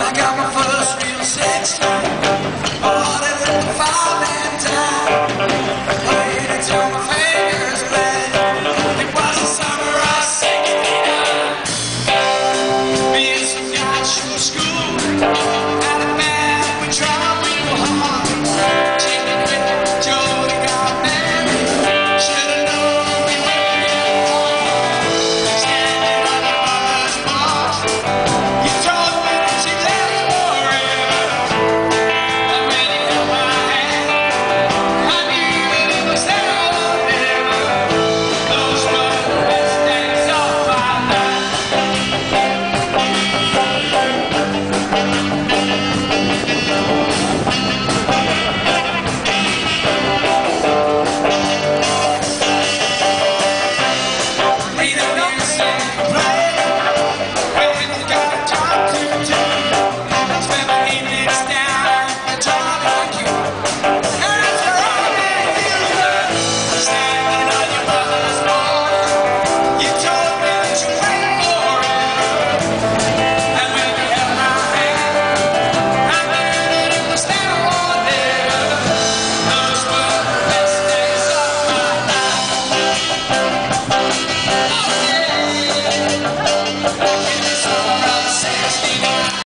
I